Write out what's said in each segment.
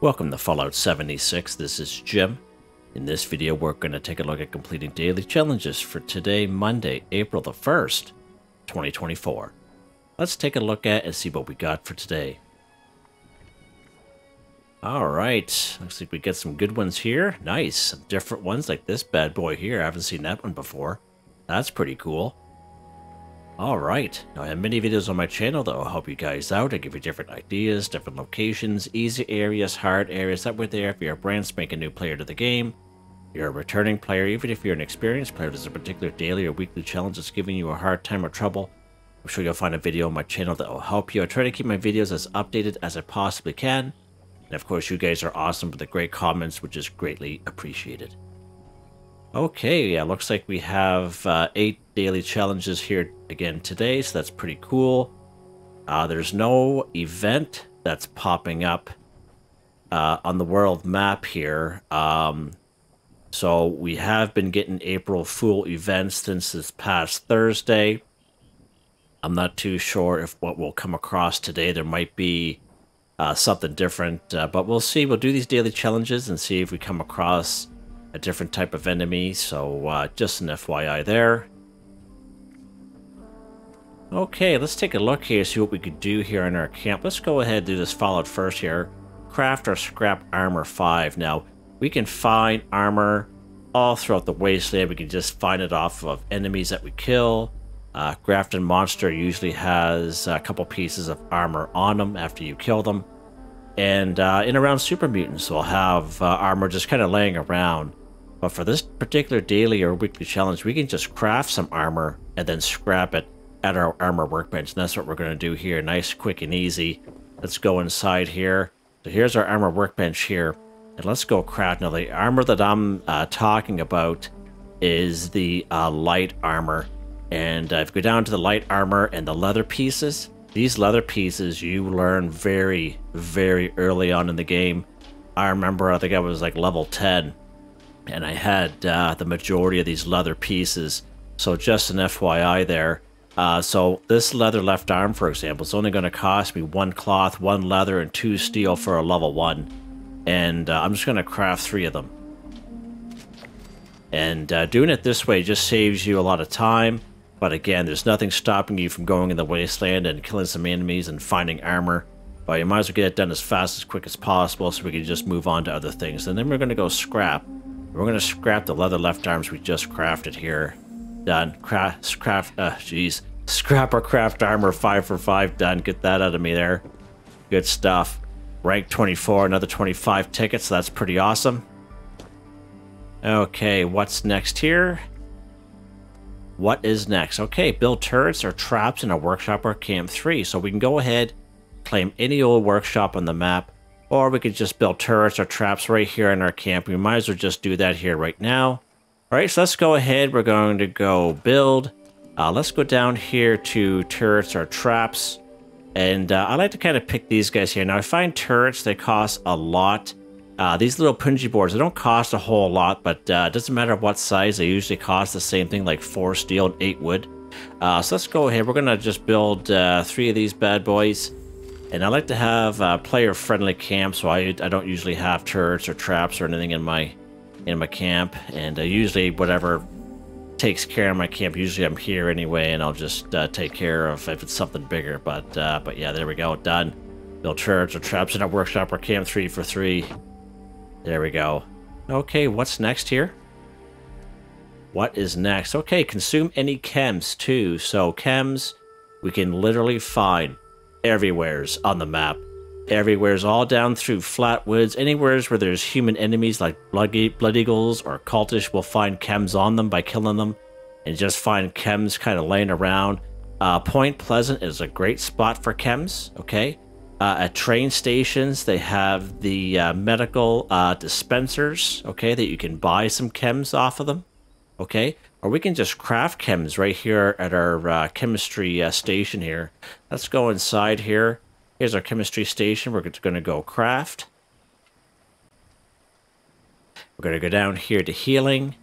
Welcome to Fallout 76, this is Jim. In this video we're going to take a look at completing daily challenges for today, Monday, April the 1st, 2024. Let's take a look at and see what we got for today. Alright, looks like we get some good ones here. Nice, some different ones like this bad boy here. I haven't seen that one before. That's pretty cool. Alright, now I have many videos on my channel that will help you guys out. I give you different ideas, different locations, easy areas, hard areas that were there if you're a brand spanking new player to the game. You're a returning player, even if you're an experienced player, there's a particular daily or weekly challenge that's giving you a hard time or trouble. I'm sure you'll find a video on my channel that will help you. I try to keep my videos as updated as I possibly can. And of course, you guys are awesome with the great comments, which is greatly appreciated. Okay, yeah, looks like we have uh, eight daily challenges here again today, so that's pretty cool. Uh, there's no event that's popping up uh, on the world map here. Um, so we have been getting April Fool events since this past Thursday. I'm not too sure if what we'll come across today. There might be uh, something different, uh, but we'll see. We'll do these daily challenges and see if we come across a different type of enemy, so uh, just an FYI there. Okay, let's take a look here, see what we could do here in our camp. Let's go ahead and do this Fallout first here. Craft our scrap armor 5. Now, we can find armor all throughout the wasteland. We can just find it off of enemies that we kill. Uh, Grafton Monster usually has a couple pieces of armor on them after you kill them. And uh, in around Super Mutants, we'll have uh, armor just kind of laying around. But for this particular daily or weekly challenge, we can just craft some armor and then scrap it at our armor workbench. And that's what we're going to do here. Nice, quick, and easy. Let's go inside here. So here's our armor workbench here. And let's go craft. Now, the armor that I'm uh, talking about is the uh, light armor. And uh, if you go down to the light armor and the leather pieces, these leather pieces you learn very, very early on in the game. I remember, I think I was like level 10 and I had uh, the majority of these leather pieces. So just an FYI there. Uh, so this leather left arm, for example, is only going to cost me one cloth, one leather, and two steel for a level one. And uh, I'm just going to craft three of them. And uh, doing it this way just saves you a lot of time. But again, there's nothing stopping you from going in the wasteland and killing some enemies and finding armor. But you might as well get it done as fast as quick as possible so we can just move on to other things. And then we're going to go scrap. We're going to scrap the leather left arms we just crafted here. Done. Craft, craft, uh, jeez. Scrap our craft armor 5 for 5 done. Get that out of me there. Good stuff. Rank 24, another 25 tickets. That's pretty awesome. Okay, what's next here? What is next? Okay, build turrets or traps in a workshop or camp 3. So we can go ahead, claim any old workshop on the map, or we could just build turrets or traps right here in our camp. We might as well just do that here right now. All right, so let's go ahead. We're going to go build. Uh, let's go down here to turrets or traps. And uh, I like to kind of pick these guys here. Now, I find turrets, they cost a lot. Uh, these little punji boards, they don't cost a whole lot, but uh, it doesn't matter what size. They usually cost the same thing, like four steel and eight wood. Uh, so let's go ahead. We're going to just build uh, three of these bad boys. And I like to have a player-friendly camp, so I, I don't usually have turrets or traps or anything in my in my camp. And uh, usually whatever takes care of my camp, usually I'm here anyway, and I'll just uh, take care of if it's something bigger. But uh, but yeah, there we go, done. Build turrets or traps in our workshop or camp three for three. There we go. Okay, what's next here? What is next? Okay, consume any chems too. So chems, we can literally find everywhere's on the map. Everywhere's all down through Flatwoods. Anywhere's where there's human enemies like blood, blood eagles or cultish will find chems on them by killing them. And just find chems kind of laying around. Uh, Point Pleasant is a great spot for chems, okay? Uh, at train stations, they have the uh, medical uh, dispensers, okay, that you can buy some chems off of them, okay? Or we can just craft chems right here at our uh, chemistry uh, station here. Let's go inside here. Here's our chemistry station. We're going to go craft. We're going to go down here to healing.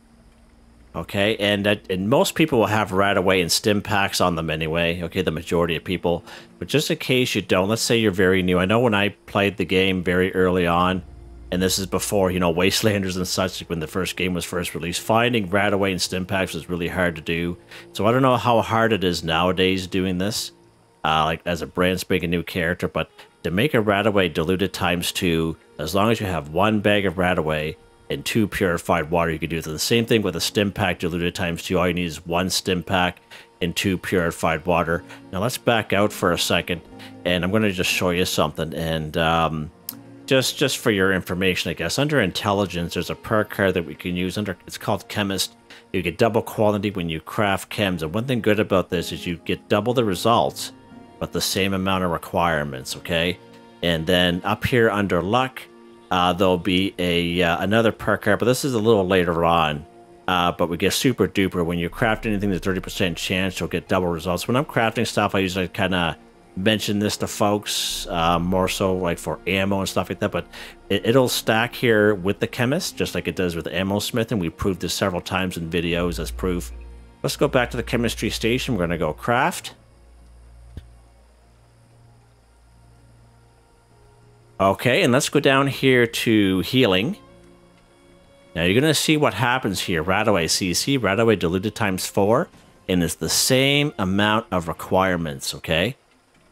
Okay, and and most people will have RadAway and stim packs on them anyway. Okay, the majority of people, but just in case you don't, let's say you're very new. I know when I played the game very early on, and this is before you know Wastelanders and such, when the first game was first released. Finding RadAway and stim packs was really hard to do. So I don't know how hard it is nowadays doing this, uh, like as a brand spanking new character. But to make a RadAway diluted times two, as long as you have one bag of RadAway and two purified water, you can do. The same thing with a stim pack diluted times two. All you need is one stim pack and two purified water. Now let's back out for a second, and I'm going to just show you something. And um, just just for your information, I guess under intelligence, there's a perk card that we can use under. It's called chemist. You get double quality when you craft chems. And one thing good about this is you get double the results, but the same amount of requirements. Okay. And then up here under luck, uh, there'll be a uh, another perk card, but this is a little later on. Uh, but we get super duper when you craft anything. There's 30% chance you'll get double results. When I'm crafting stuff, I usually kind of mention this to folks uh, more so like for ammo and stuff like that. But it, will stack here with the chemist, just like it does with Ammosmith, and we proved this several times in videos as proof. Let's go back to the chemistry station. We're going to go craft. Okay, and let's go down here to healing. Now you're going to see what happens here. RadAway CC, RadAway diluted times 4, and it's the same amount of requirements, okay?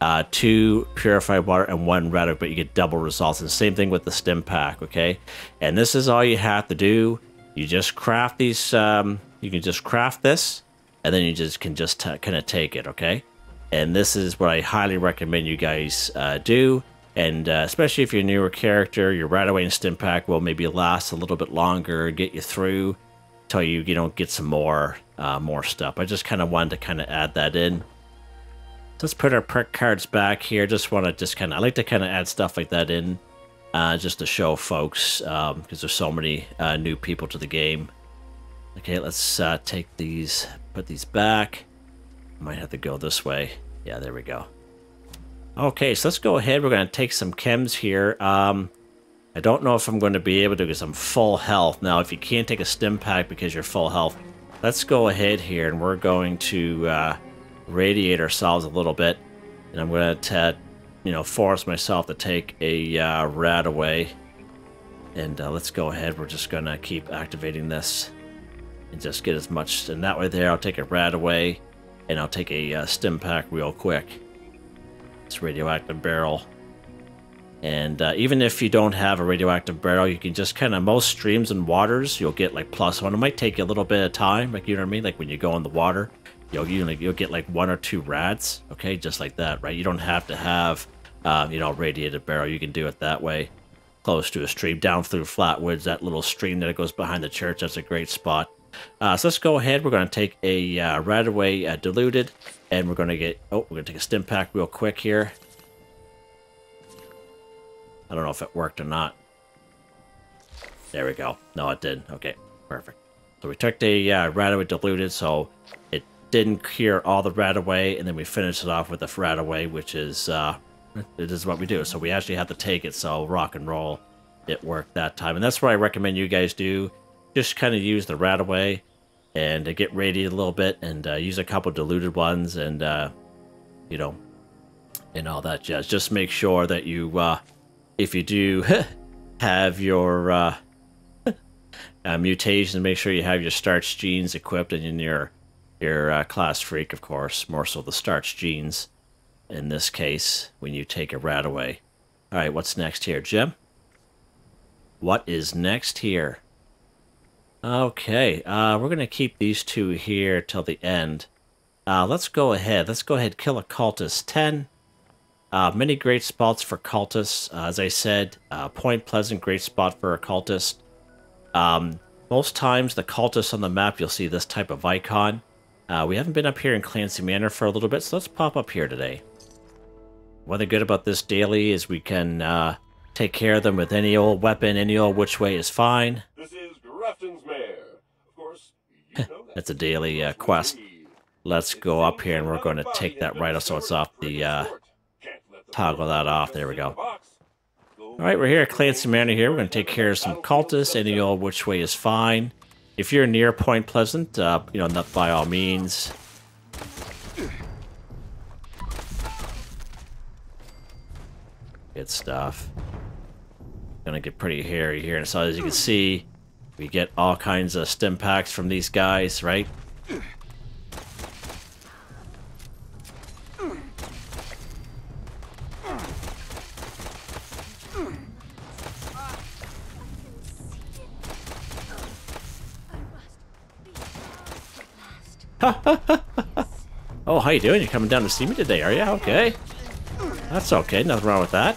Uh, two purified water and one RadAway, but you get double results. And same thing with the stim pack, okay? And this is all you have to do. You just craft these, um, you can just craft this, and then you just can just kind of take it, okay? And this is what I highly recommend you guys uh, do. And uh, especially if you're a newer character, your RadAway and stim pack will maybe last a little bit longer, get you through, till you you know get some more uh, more stuff. I just kind of wanted to kind of add that in. Let's put our perk cards back here. Just want to just kind of I like to kind of add stuff like that in, uh, just to show folks because um, there's so many uh, new people to the game. Okay, let's uh, take these, put these back. Might have to go this way. Yeah, there we go. Okay, so let's go ahead. We're going to take some chems here. Um, I don't know if I'm going to be able to get some full health. Now, if you can't take a stim pack because you're full health, let's go ahead here and we're going to uh, radiate ourselves a little bit. And I'm going to, you know, force myself to take a uh, RadAway. And uh, let's go ahead. We're just going to keep activating this and just get as much. And that way there, I'll take a RadAway and I'll take a uh, stim pack real quick. It's radioactive barrel. And uh, even if you don't have a radioactive barrel, you can just kind of, most streams and waters, you'll get like plus one. It might take you a little bit of time, like, you know what I mean? Like when you go in the water, you'll, you know, you'll get like one or two rads, okay? Just like that, right? You don't have to have, um, you know, radiated barrel. You can do it that way, close to a stream, down through Flatwoods, that little stream that goes behind the church. That's a great spot. Uh, so let's go ahead. We're going to take a uh, RadAway uh, diluted, and we're going to get... Oh, we're going to take a stim pack real quick here. I don't know if it worked or not. There we go. No, it did. Okay, perfect. So we took the uh, RadAway diluted, so it didn't cure all the RadAway, and then we finished it off with the RadAway, which is... Uh, it is what we do. So we actually have to take it, so rock and roll. It worked that time. And that's what I recommend you guys do just kind of use the RadAway and uh, get radiated a little bit and uh, use a couple diluted ones and, uh, you know, and all that jazz. Just make sure that you, uh, if you do have your uh, uh, mutations, make sure you have your Starched Genes equipped and in your, your class freak, of course, more so the Starched Genes in this case when you take a RadAway All right, what's next here, Jim? What is next here? Okay, uh, we're going to keep these two here till the end. Uh, let's go ahead. Let's go ahead kill a cultist. 10. Uh, many great spots for cultists. Uh, as I said, uh, Point Pleasant, great spot for a cultist. Um, most times, the cultists on the map, you'll see this type of icon. Uh, we haven't been up here in Clancy Manor for a little bit, so let's pop up here today. One thing good about this daily is we can uh, take care of them with any old weapon, any old which way is fine. This is Grafton's That's a daily uh, quest. Let's go up here and we're going to take that right so it's off the uh, toggle that off. There we go. All right, we're here at Clancy Manor here. We're going to take care of some cultists. Any old which way is fine. if you're near Point Pleasant, uh, you know, not by all means. Good stuff. Gonna get pretty hairy here. And so as you can see, we get all kinds of stim packs from these guys, right? oh, how you doing? You're coming down to see me today, are you? Okay. That's okay. Nothing wrong with that.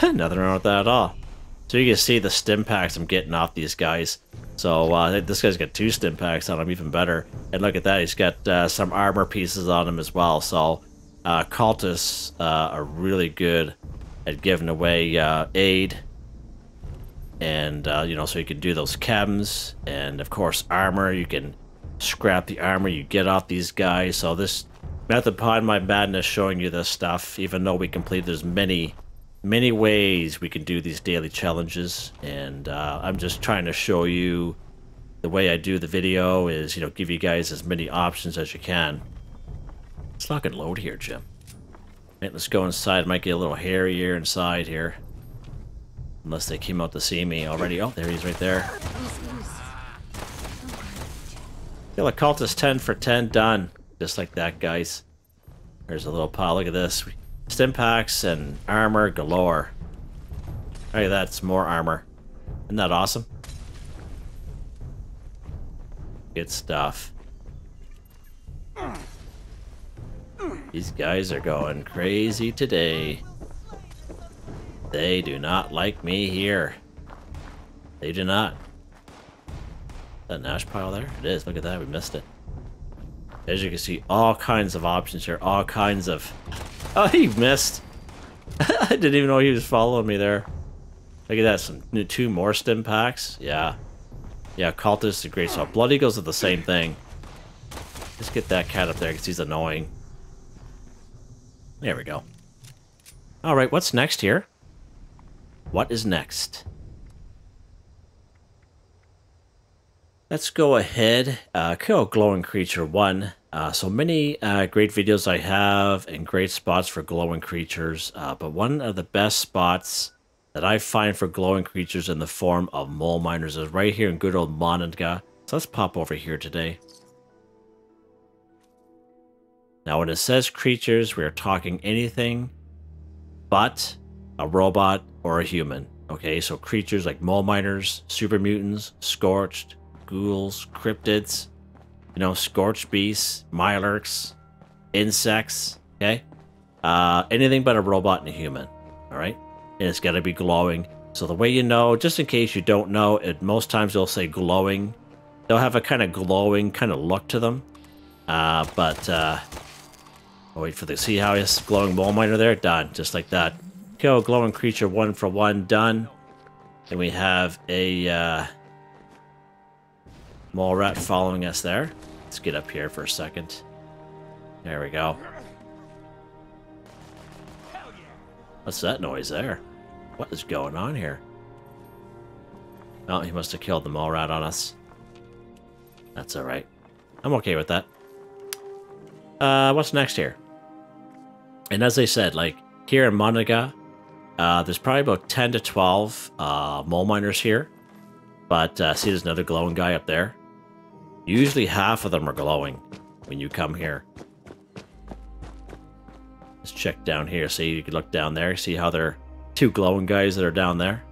Nothing wrong with that at all. So you can see the stim packs I'm getting off these guys. So uh, this guy's got two stim packs on him, even better. And look at that, he's got uh, some armor pieces on him as well. So uh, cultists uh, are really good at giving away uh, aid. And, uh, you know, so you can do those chems. And, of course, armor. You can scrap the armor you get off these guys. So this method behind my madness showing you this stuff, even though we completed as many many ways we can do these daily challenges and uh, I'm just trying to show you the way I do the video is you know give you guys as many options as you can. It's not gonna load here Jim. Right, let's go inside. Might get a little hairier inside here. Unless they came out to see me already. Oh there he is right there. Kill a cultist 10 for 10 done. Just like that guys. There's a little pile look at this Stimpaks and armor galore. Hey, that's more armor. Isn't that awesome? Good stuff. These guys are going crazy today. They do not like me here. They do not. That ash pile there? It is. Look at that. We missed it. As you can see, all kinds of options here. All kinds of Oh, he missed. I didn't even know he was following me there. Look at that, some new two more stim packs. Yeah. Yeah, cultists are great. So Blood Eagles are the same thing. Let's get that cat up there because he's annoying. There we go. Alright, what's next here? What is next? Let's go ahead, uh, kill Glowing Creature 1. Uh, so many uh, great videos I have and great spots for glowing creatures, uh, but one of the best spots that I find for glowing creatures in the form of mole miners is right here in good old Monongah. So let's pop over here today. Now when it says creatures, we are talking anything but a robot or a human. Okay, so creatures like mole miners, super mutants, scorched, ghouls, cryptids, you know, scorched beasts, Mirelurks, insects, okay? Uh, anything but a robot and a human, all right? And it's got to be glowing. So the way you know, just in case you don't know, it most times they'll say glowing. They'll have a kind of glowing kind of look to them. Uh, but, uh, I'll wait for the, see how his glowing mole miner there? Done, just like that. Kill glowing creature one for one, done. And we have a, uh, Mole rat following us there. Let's get up here for a second. There we go. What's that noise there? What is going on here? Oh, he must have killed the mole rat on us. That's alright. I'm okay with that. Uh, what's next here? And as I said, like, here in Monongah, uh, there's probably about 10 to 12 uh, mole miners here. But uh, see, there's another glowing guy up there. Usually half of them are glowing when you come here. Let's check down here. See, you can look down there. See how there are two glowing guys that are down there?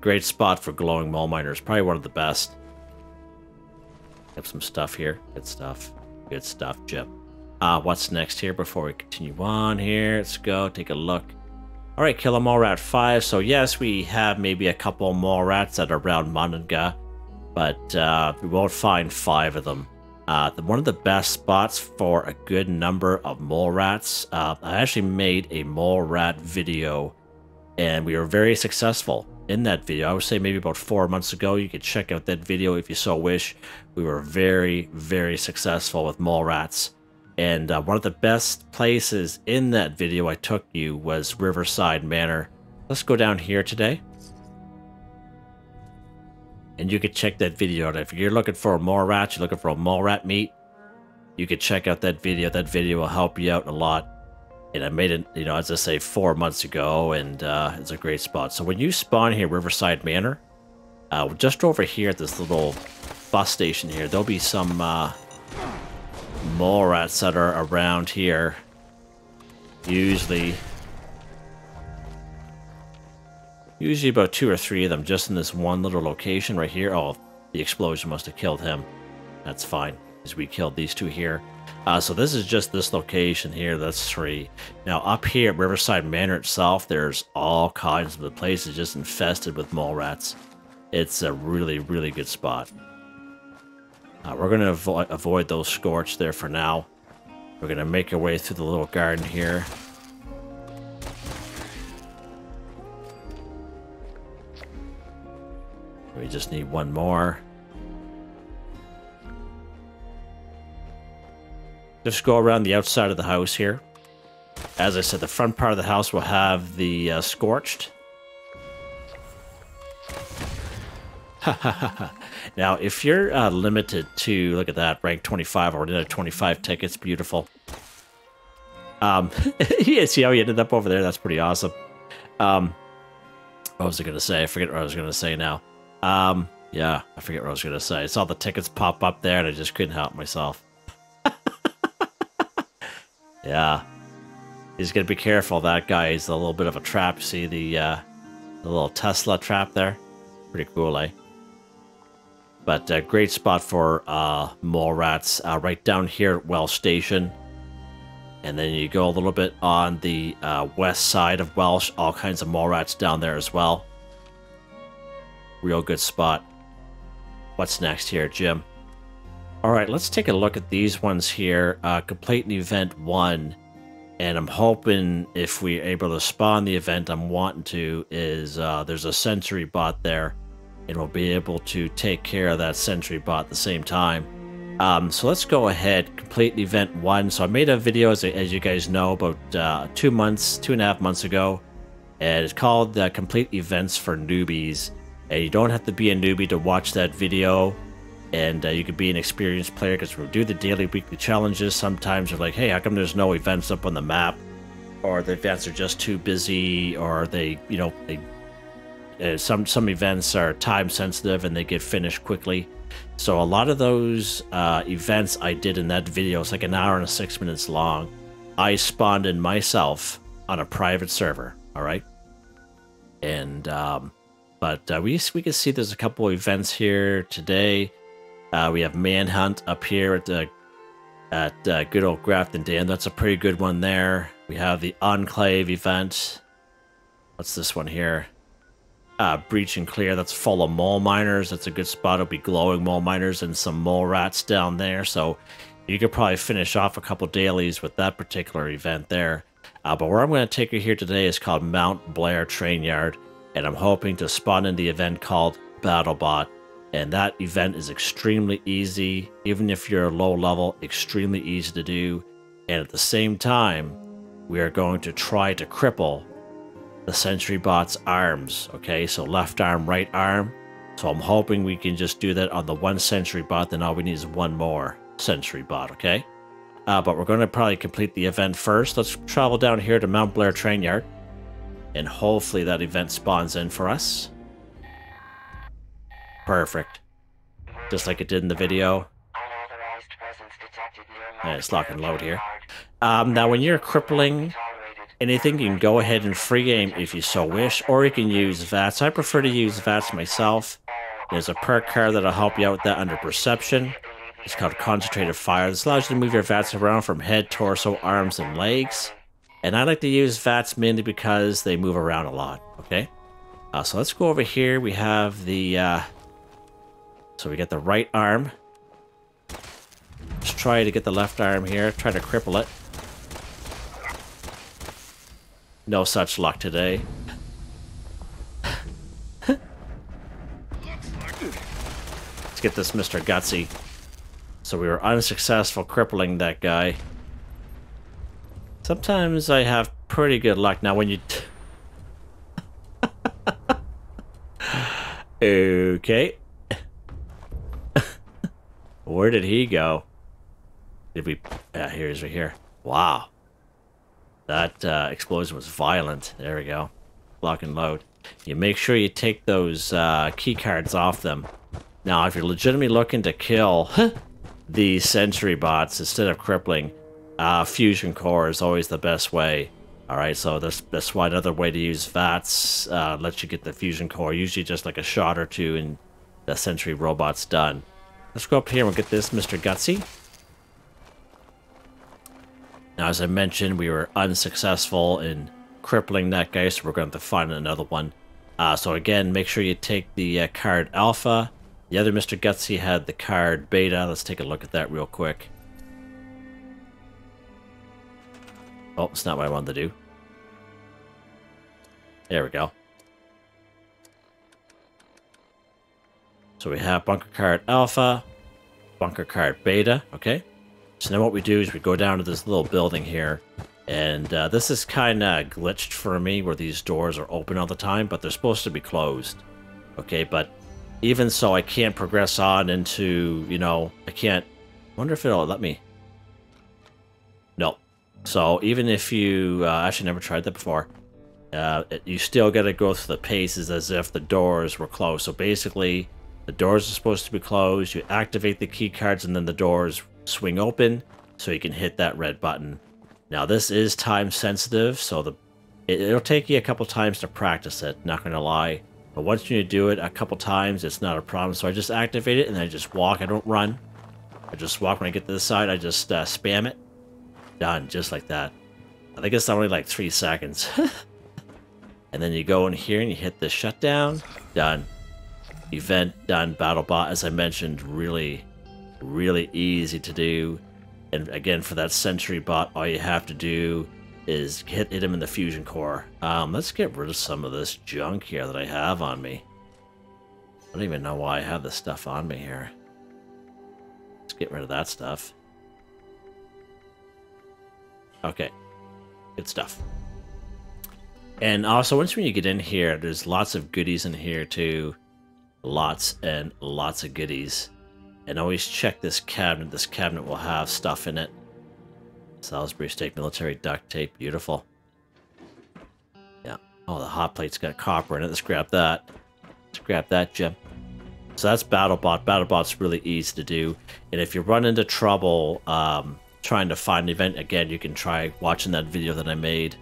Great spot for glowing mole miners. Probably one of the best. Have some stuff here. Good stuff. Good stuff, Jip. Uh, what's next here before we continue on here? Let's go take a look. All right, kill a mole rat 5. So yes, we have maybe a couple mole rats that are around Monongah but uh, we won't find five of them. Uh, the, one of the best spots for a good number of mole rats. Uh, I actually made a mole rat video, and we were very successful in that video. I would say maybe about four months ago. You could check out that video if you so wish. We were very, very successful with mole rats. And uh, one of the best places in that video I took you was Riverside Manor. Let's go down here today. And you could check that video out. If you're looking for a mole rat, you're looking for a rat meat, you could check out that video. That video will help you out a lot. And I made it, you know, as I say, four months ago, and uh, it's a great spot. So when you spawn here, Riverside Manor, uh, just over here at this little bus station here, there'll be some uh, mole rats that are around here. Usually, usually about two or three of them just in this one little location right here. Oh, the explosion must have killed him. That's fine, because we killed these two here. Uh, so this is just this location here. That's three. Now up here at Riverside Manor itself, there's all kinds of the places just infested with mole rats. It's a really, really good spot. Uh, we're going to avo avoid those scorch there for now. We're going to make our way through the little garden here. We just need one more. Just go around the outside of the house here. As I said, the front part of the house will have the uh, scorched. now, if you're uh, limited to, look at that, rank 25 or another 25 tickets, beautiful. Um, yeah, see how he ended up over there? That's pretty awesome. Um, what was I going to say? I forget what I was going to say now. Um, yeah, I forget what I was to say. I saw the tickets pop up there and I just couldn't help myself. Yeah. He's gonna be careful. That guy is a little bit of a trap. See the, uh, the little Tesla trap there? Pretty cool, eh? But uh, great spot for uh, mole rats. Uh, right down here at Welch Station. And then you go a little bit on the uh, west side of Welch. All kinds of mole rats down there as well. Real good spot. What's next here, Jim? All right, let's take a look at these ones here. Uh, complete an event one. And I'm hoping if we're able to spawn the event I'm wanting to is uh, there's a sentry bot there. And we'll be able to take care of that sentry bot at the same time. Um, so let's go ahead, complete event one. So I made a video, as, as you guys know, about uh, two months, two and a half months ago. And it's called uh, Complete Events for Newbies. And you don't have to be a newbie to watch that video. And uh, you could be an experienced player because we do the daily weekly challenges. Sometimes you're like hey how come there's no events up on the map? Or the events are just too busy or they you know they uh, some some events are time sensitive and they get finished quickly. So a lot of those uh, events i did in that video it's like an hour and six minutes long. I spawned in myself on a private server all right? And um, but uh, we we can see there's a couple events here today uh, we have Manhunt up here at the at uh, good old Grafton Dam. That's a pretty good one there. We have the Enclave event. What's this one here? Uh, Breach and Clear. That's full of mole miners. That's a good spot. It'll be glowing mole miners and some mole rats down there. So you could probably finish off a couple dailies with that particular event there. Uh, but where I'm going to take you here today is called Mount Blair Train Yard. And I'm hoping to spawn in the event called BattleBot. And that event is extremely easy, even if you're low level, extremely easy to do. And at the same time, we are going to try to cripple the Sentry Bot's arms. Okay, so left arm, right arm. So I'm hoping we can just do that on the one Sentry Bot, then all we need is one more Sentry Bot, okay? Uh, but we're going to probably complete the event first. Let's travel down here to Mount Blair Train Yard. And hopefully that event spawns in for us. Perfect. Just like it did in the video. Yeah, it's lock and load here. Um, now, when you're crippling anything, you can go ahead and free game if you so wish, or you can use VATS. I prefer to use VATS myself. There's a perk card that'll help you out with that under Perception. It's called Concentrated Fire. This allows you to move your VATS around from head, torso, arms, and legs. And I like to use VATS mainly because they move around a lot, okay? Uh, so let's go over here. We have the uh, so we get the right arm. Let's try to get the left arm here. Try to cripple it. No such luck today. Let's get this Mr. Gutsy. So we were unsuccessful crippling that guy. Sometimes I have pretty good luck. Now when you... okay. Where did he go? Did we... Yeah, here he is right here. Wow. That uh, explosion was violent. There we go. Lock and load. You make sure you take those uh, key cards off them. Now, if you're legitimately looking to kill the sentry bots instead of crippling, uh, fusion core is always the best way. Alright, so that's, that's why another way to use VATS uh, lets you get the fusion core. Usually just like a shot or two and the sentry robot's done. Let's go up here and get this Mr. Gutsy. Now, as I mentioned, we were unsuccessful in crippling that guy, so we're going to find another one. Uh, so again, make sure you take the uh, card Alpha. The other Mr. Gutsy had the card Beta. Let's take a look at that real quick. Oh, it's not what I wanted to do. There we go. So we have bunker card alpha, bunker card beta, okay? So now what we do is we go down to this little building here, and uh, this is kind of glitched for me where these doors are open all the time, but they're supposed to be closed. Okay, but even so, I can't progress on into, you know, I can't... wonder if it'll let me... So even if you... Uh, actually never tried that before. Uh, it, you still got to go through the paces as if the doors were closed. So basically, the doors are supposed to be closed. You activate the key cards and then the doors swing open so you can hit that red button. Now this is time sensitive, so the it, will take you a couple times to practice it, not gonna lie. But once you do it a couple times, it's not a problem. So I just activate it and I just walk. I don't run. I just walk when I get to the side. I just uh, spam it. Done, just like that. I think it's only like three seconds. and then you go in here and you hit the shutdown. Done. Event done. BattleBot, as I mentioned, really, really easy to do. And again, for that Sentry bot, all you have to do is hit, hit him in the fusion core. Um, let's get rid of some of this junk here that I have on me. I don't even know why I have this stuff on me here. Let's get rid of that stuff. Okay, good stuff. And also, once when you get in here, there's lots of goodies in here too. Lots and lots of goodies. And always check this cabinet. This cabinet will have stuff in it. Salisbury steak military duct tape. Beautiful. Yeah. Oh, the hot plate's got copper in it. Let's grab that. Let's grab that gem. So that's BattleBot. BattleBot's really easy to do. And if you run into trouble um, trying to find an event, again, you can try watching that video that I made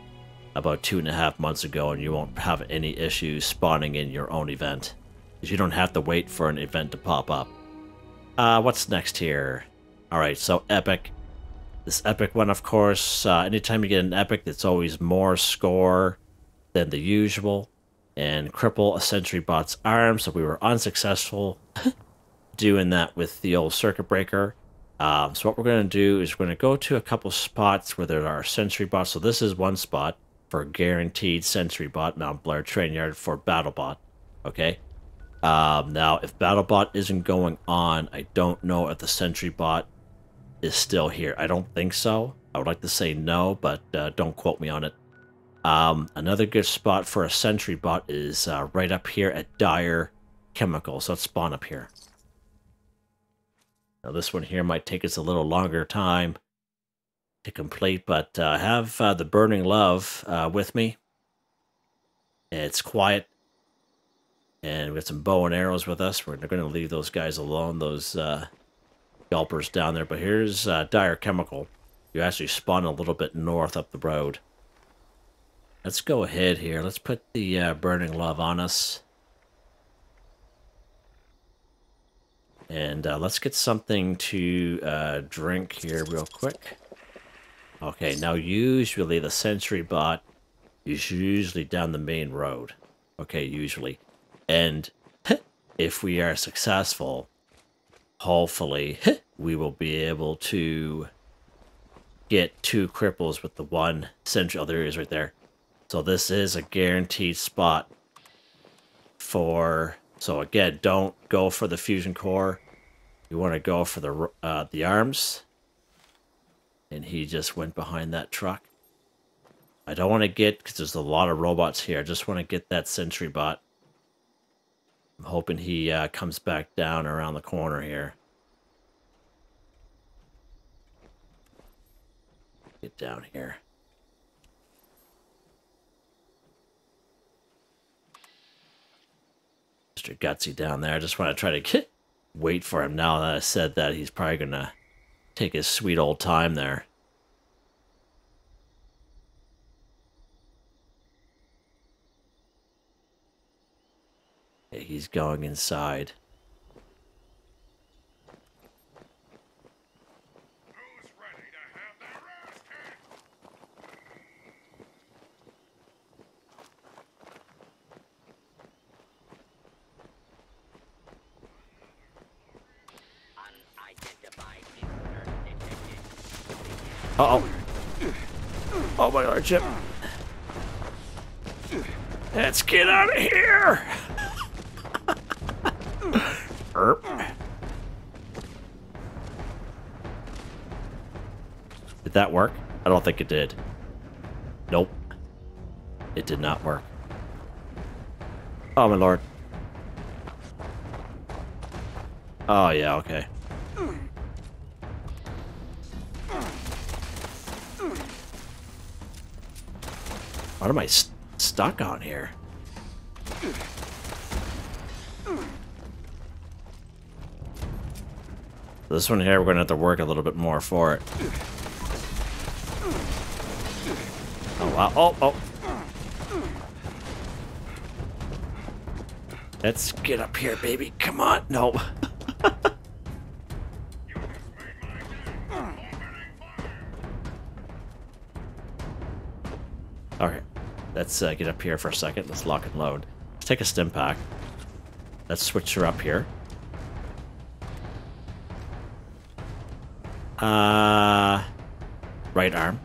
about two and a half months ago and you won't have any issues spawning in your own event. You don't have to wait for an event to pop up. Uh, what's next here? Alright, so epic. This epic one, of course, uh, anytime you get an epic, it's always more score than the usual. And cripple a sentry bot's arm, so we were unsuccessful doing that with the old circuit breaker. Um, so what we're going to do is we're going to go to a couple spots where there are sentry bots. So this is one spot for guaranteed sentry bot Mount Blair Train Yard for BattleBot. Okay, um, now, if BattleBot isn't going on, I don't know if the Sentry Bot is still here. I don't think so. I would like to say no, but uh, don't quote me on it. Um, another good spot for a Sentry Bot is uh, right up here at Dyer Chemical. So let's spawn up here. Now this one here might take us a little longer time to complete, but uh, I have uh, the Burning Love uh, with me. It's quiet and we have some bow and arrows with us. We're going to leave those guys alone, those uh, gulpers down there. But here's uh, Dyer Chemical. You actually spawn a little bit north up the road. Let's go ahead here. Let's put the uh, Burning Love on us. And uh, let's get something to uh, drink here real quick. Okay, now usually the Sentry Bot is usually down the main road. Okay, usually. And if we are successful, hopefully we will be able to get two cripples with the one central. Oh, there is right there. So this is a guaranteed spot for. So again, don't go for the fusion core. You want to go for the uh, the arms. And he just went behind that truck. I don't want to get, because there's a lot of robots here. I just want to get that sentry bot. I'm hoping he uh, comes back down around the corner here. Get down here. Mr. Gutsy down there. I just want to try to wait for him now that I said that. He's probably going to take his sweet old time there. he's going inside. Uh oh. Oh my lordship. Let's get out of here. Erp. Did that work? I don't think it did. Nope. It did not work. Oh my lord. Oh yeah, okay. What am I st stuck on here? This one here, we're going to have to work a little bit more for it. Oh, wow. Oh, oh. Let's get up here, baby. Come on. No. Let's uh, get up here for a second. Let's lock and load. Let's take a stim pack. Let's switch her up here. Uh, right arm.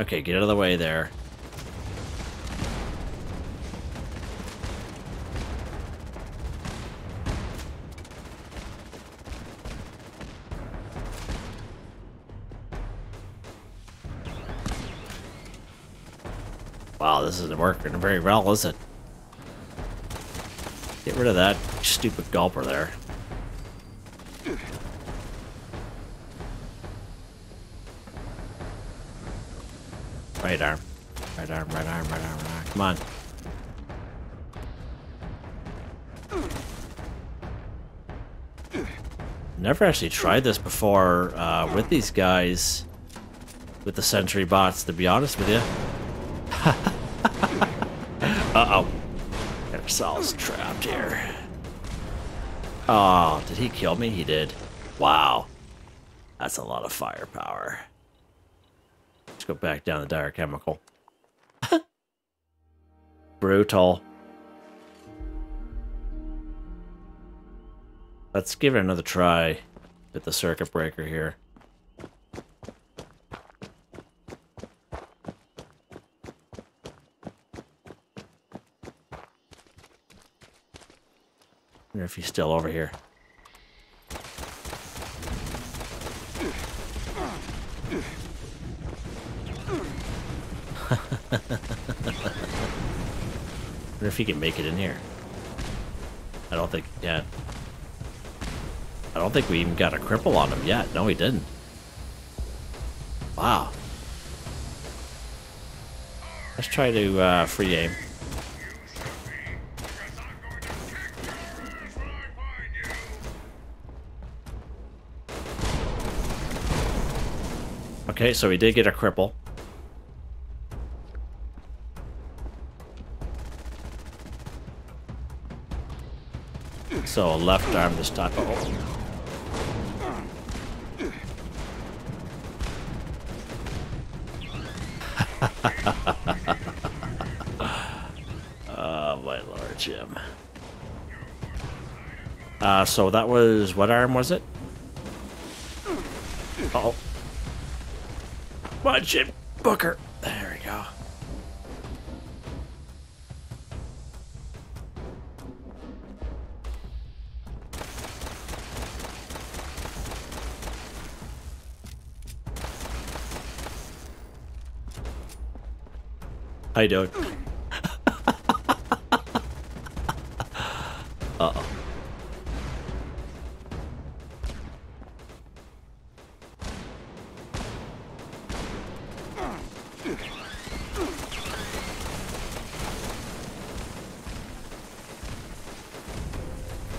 Okay, get out of the way there. Isn't working very well, is it? Get rid of that stupid gulper there. Right arm. Right arm, right arm, right arm, right arm. Come on. Never actually tried this before uh, with these guys, with the sentry bots, to be honest with you. Oh, did he kill me? He did. Wow. That's a lot of firepower. Let's go back down the Dyer Chemical. Brutal. Let's give it another try with the circuit breaker here. If he's still over here. wonder if he can make it in here. I don't think can. I don't think we even got a cripple on him yet. No, he didn't. Wow. Let's try to uh, free aim. Okay, so we did get a cripple. So a left arm this time. Oh. oh my lord, Jim. Uh, so that was what arm was it? Uh oh. On, Jim Booker. There we go. How you doing?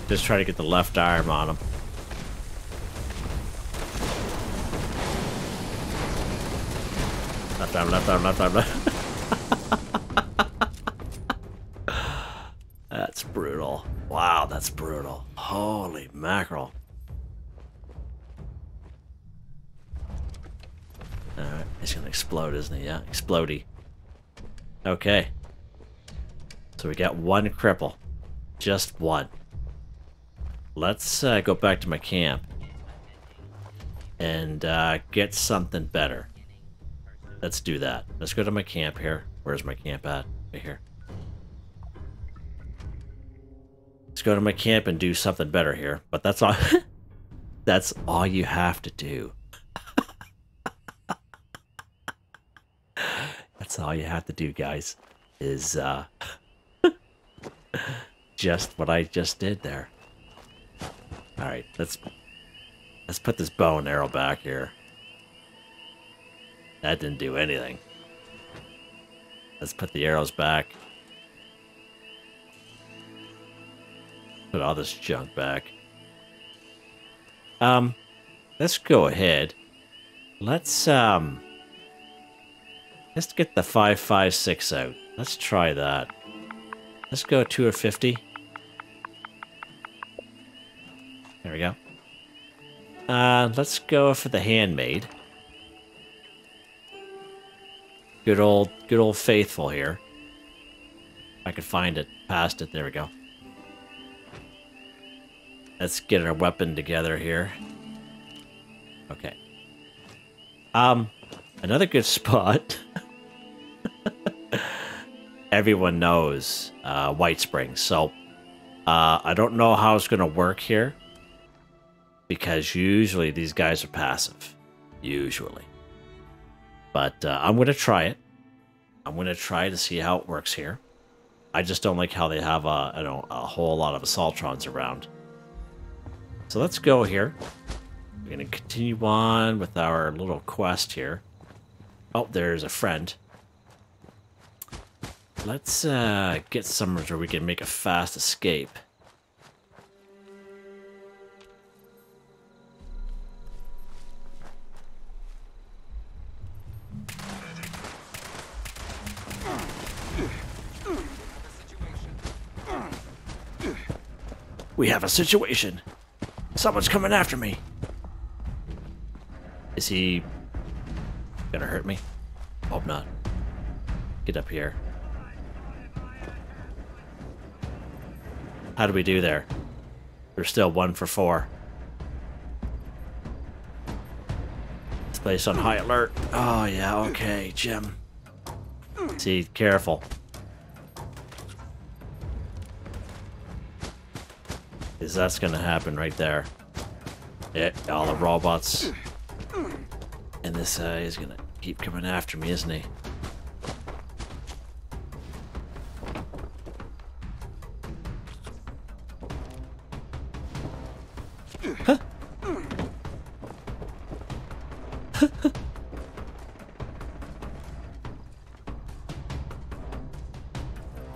Just try to get the left arm on him. Left arm, left arm, left arm, left. that's brutal. Wow, that's brutal. Holy mackerel. Alright, he's gonna explode, isn't he? Yeah, explodey. Okay. So we got one cripple. Just one. Let's uh, go back to my camp and uh, get something better. Let's do that. Let's go to my camp here. Where's my camp at? Right here. Let's go to my camp and do something better here. But that's all. that's all you have to do. that's all you have to do, guys. Is uh, just what I just did there. All right, let's let's put this bow and arrow back here. That didn't do anything. Let's put the arrows back. Put all this junk back. Um, let's go ahead. Let's, um... Let's get the 556 out. Let's try that. Let's go two or 50. There we go. Uh, let's go for the handmade. Good old, good old faithful here. If I could find it, past it. There we go. Let's get our weapon together here. Okay. Um, another good spot. Everyone knows uh, White Springs, so uh, I don't know how it's going to work here because usually these guys are passive. Usually. But uh, I'm going to try it. I'm going to try to see how it works here. I just don't like how they have a, a whole lot of Assaultrons around. So let's go here. We're going to continue on with our little quest here. Oh, there's a friend. Let's uh, get somewhere where we can make a fast escape. We have a situation. Someone's coming after me. Is he gonna hurt me? Hope not. Get up here. How do we do there? We're still one for four. This place on high alert. Oh yeah, okay, Jim. See, careful. Is that's gonna happen right there. All the robots. And this guy is gonna keep coming after me, isn't he?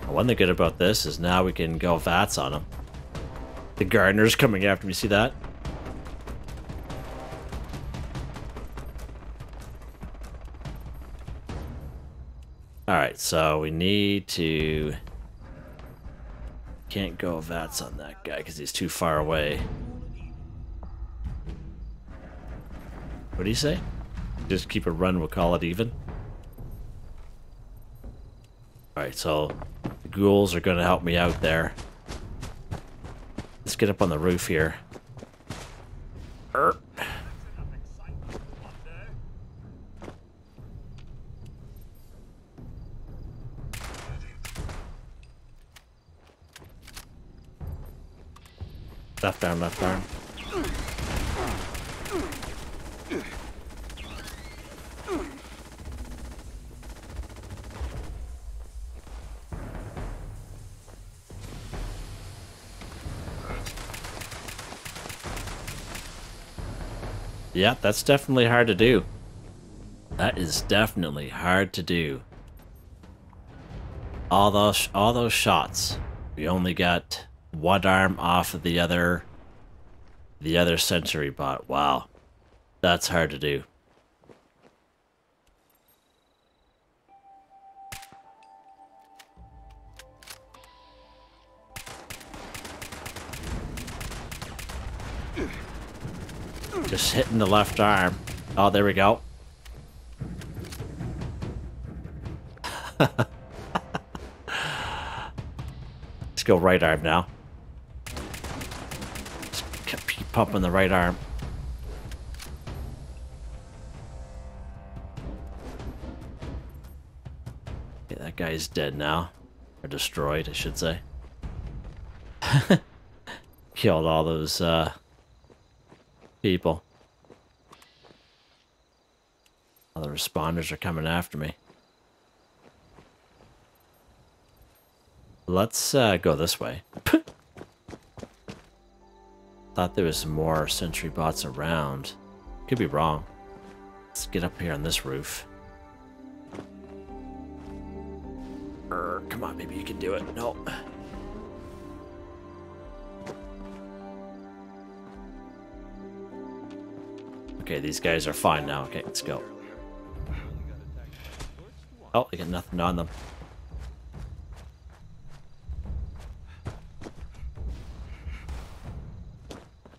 One thing good about this is now we can go VATS on them. The gardener's coming after me, see that? Alright, so we need to... Can't go VATS on that guy because he's too far away. What do you say? Just keep a run, we'll call it even? Alright, so the ghouls are going to help me out there. Get up on the roof here. Er. Left arm, left arm. Yeah, that's definitely hard to do. That is definitely hard to do. All those all those shots. We only got one arm off of the other the other sentry bot. Wow. That's hard to do. Just hitting the left arm. Oh, there we go. Let's go right arm now. Just keep pumping the right arm. Okay, that guy's dead now. Or destroyed, I should say. Killed all those, uh, people. The responders are coming after me. Let's uh, go this way. Thought there was some more sentry bots around. Could be wrong. Let's get up here on this roof. Er, come on, maybe you can do it. No. Okay, these guys are fine now. Okay, let's go. Oh, they got nothing on them.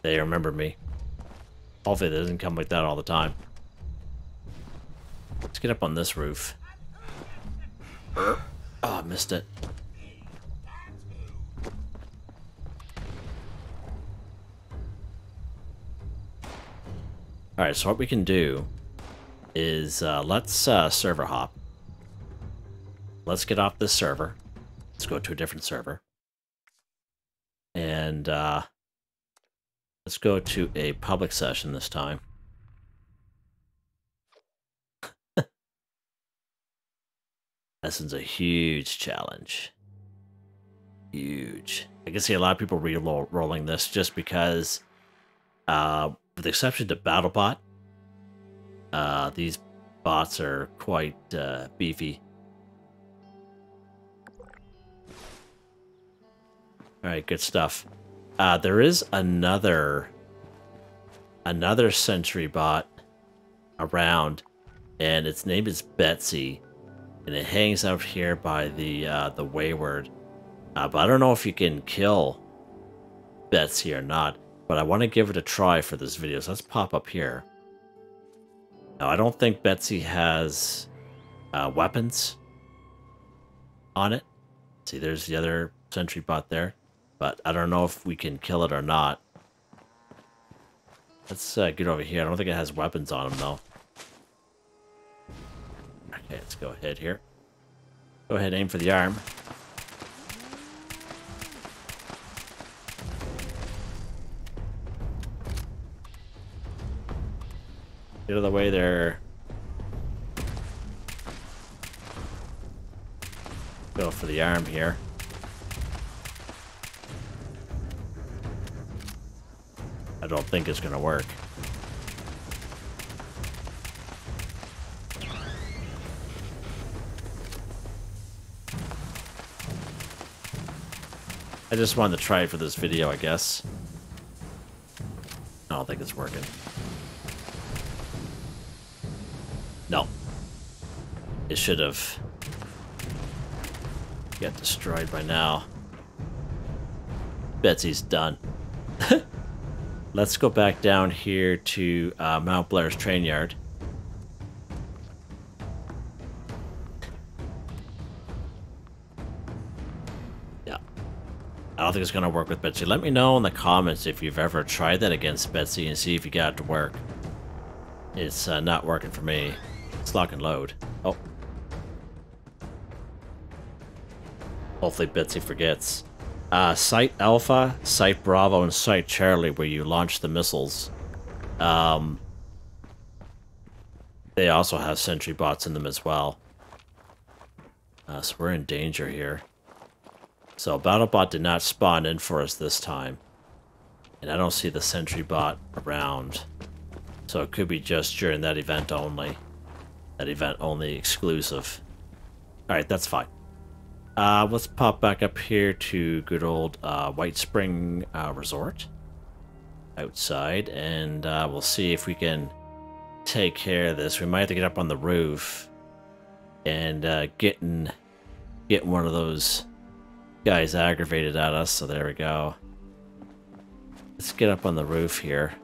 They remember me. Hopefully it doesn't come like that all the time. Let's get up on this roof. Oh, I missed it. Alright, so what we can do is uh, let's uh, server hop. Let's get off this server. Let's go to a different server. And uh, let's go to a public session this time. this one's a huge challenge. Huge. I can see a lot of people re-rolling this just because uh, with the exception to BattleBot, uh, these bots are quite uh, beefy. Alright, good stuff. Uh, there is another another sentry bot around, and its name is Betsy, and it hangs out here by the uh, the Wayward. Uh, but I don't know if you can kill Betsy or not but I want to give it a try for this video. So let's pop up here. Now, I don't think Betsy has uh, weapons on it. See, there's the other sentry bot there. But I don't know if we can kill it or not. Let's uh, get over here. I don't think it has weapons on him, though. Okay, let's go ahead here. Go ahead, aim for the arm. Get out of the way there. Go for the arm here. I don't think it's to work. I just wanted to try it for this video, I guess. I don't think it's working. No. It should have got destroyed by now. Betsy's done. Let's go back down here to uh, Mount Blair's train yard. Yeah. I don't think it's going to work with Betsy. Let me know in the comments if you've ever tried that against Betsy and see if you got it to work. It's uh, not working for me. It's lock and load. Oh. Hopefully Betsy forgets. Uh, Site Alpha, Site Bravo, and Site Charlie, where you launch the missiles. Um, they also have sentry bots in them as well. Uh, so we're in danger here. So BattleBot did not spawn in for us this time. And I don't see the sentry bot around. So it could be just during that event only. That event only exclusive. Alright, that's fine. Uh, let's pop back up here to good old uh, White Spring uh, Resort outside, and uh, we'll see if we can take care of this. We might have to get up on the roof and uh, getting get one of those guys aggravated at us. So there we go. Let's get up on the roof here.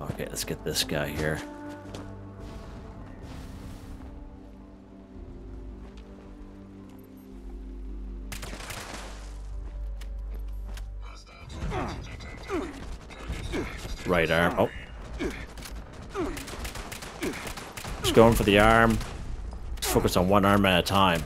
Okay, let's get this guy here. Right arm. Oh. Just going for the arm. Just focus on one arm at a time.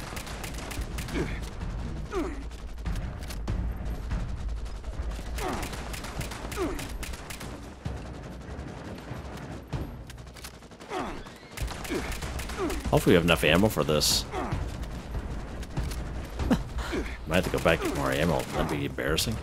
Hopefully we have enough ammo for this. Might have to go back and get more ammo. That'd be embarrassing.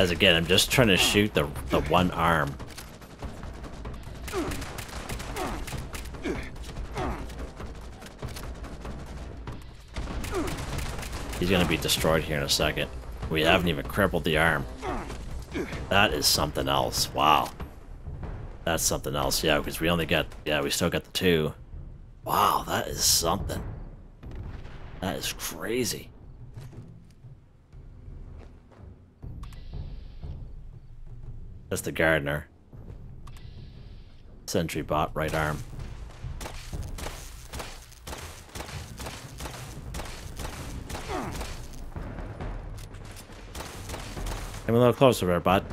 As again, I'm just trying to shoot the, the one arm. He's gonna be destroyed here in a second. We haven't even crippled the arm. That is something else. Wow. That's something else, yeah, because we only got, yeah, we still got the two. Wow, that is something. That is crazy. That's the gardener. Sentry bot, right arm. Come a little closer there, bud.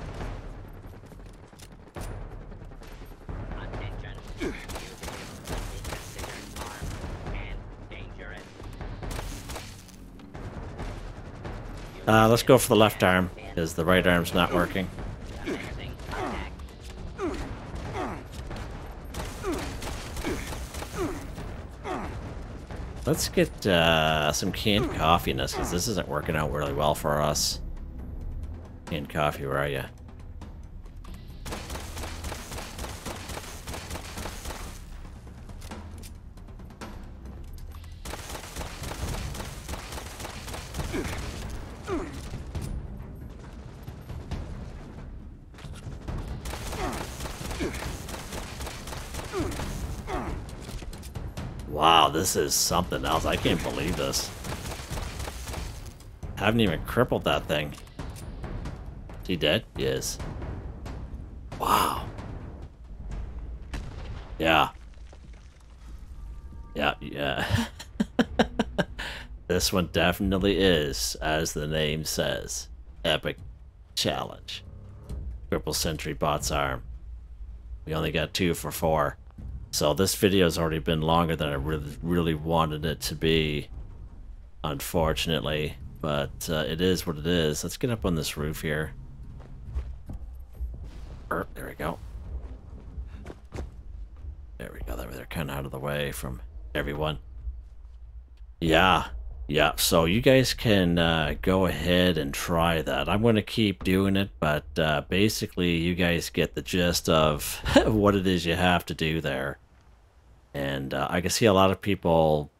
Uh, let's go for the left arm, because the right arm's not working. Let's get uh, some canned coffee in this, because this isn't working out really well for us. Canned coffee, where are you? This is something else. I can't believe this. Haven't even crippled that thing. Is he dead? He is. Wow. Yeah. Yeah, yeah. this one definitely is, as the name says, Epic Challenge. Cripple Sentry Bot's arm. We only got two for four. So this video has already been longer than I really, really wanted it to be, unfortunately. But uh, it is what it is. Let's get up on this roof here. Er, there we go. There we go. They're kind of out of the way from everyone. Yeah. Yeah. So you guys can uh, go ahead and try that. I'm going to keep doing it, but uh, basically you guys get the gist of what it is you have to do there. And uh, I can see a lot of people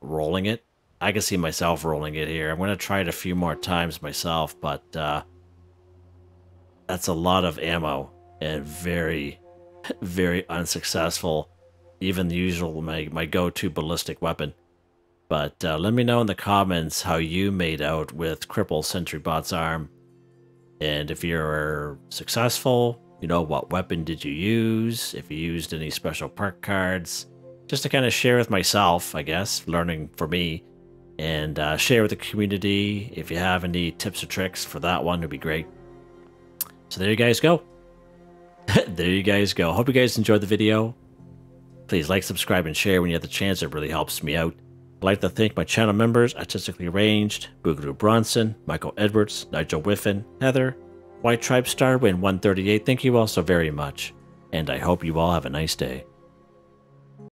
rolling it. I can see myself rolling it here. I'm going to try it a few more times myself, but uh, that's a lot of ammo and very, very unsuccessful. Even the usual, my, my go-to ballistic weapon. But uh, let me know in the comments how you made out with Cripple Sentry Bot's arm. And if you're successful, you know, what weapon did you use? If you used any special perk cards. Just to kind of share with myself, I guess, learning for me. And uh, share with the community. If you have any tips or tricks for that one, it'd be great. So there you guys go. there you guys go. Hope you guys enjoyed the video. Please like, subscribe, and share when you have the chance. It really helps me out. I'd like to thank my channel members, ArtisticallyArranged, Boogaloo Bronson, Michael Edwards, Nigel Wiffen, Heather, White Tribe Star Starwind 138. Thank you all so very much. And I hope you all have a nice day.